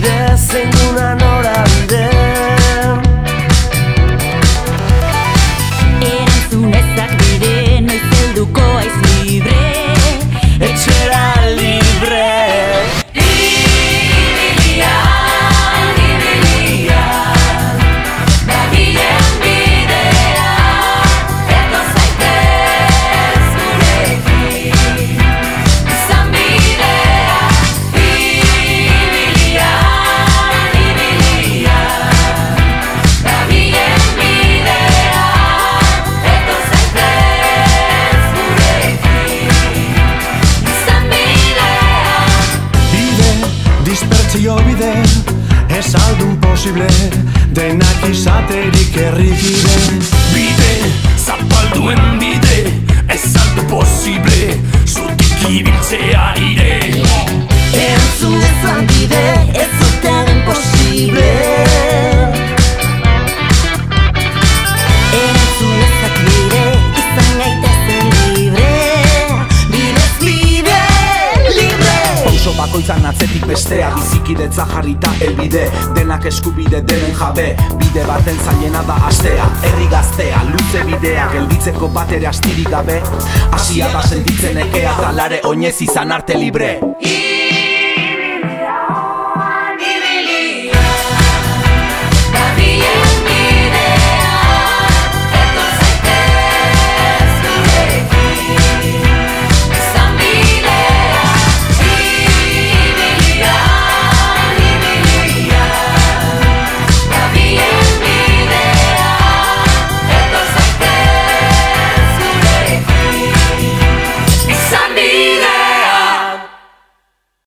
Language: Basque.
izan bide zein duna nora Ez aldun posible Denak izaterik errikide Bide, zapalduen bide Ez aldo posible Zutik ibiltzea ire Entzun ezan bide, ez zuten posible bakoitzan atzetik bestea Bizikidetza jarrita elbide Denak eskubide denen jabe Bide baten zailena da astea Herri gaztea, luze bidea Gelditzeko bat ere astirik gabe Asia da sentitzen ekea Talare oinez izan arte libre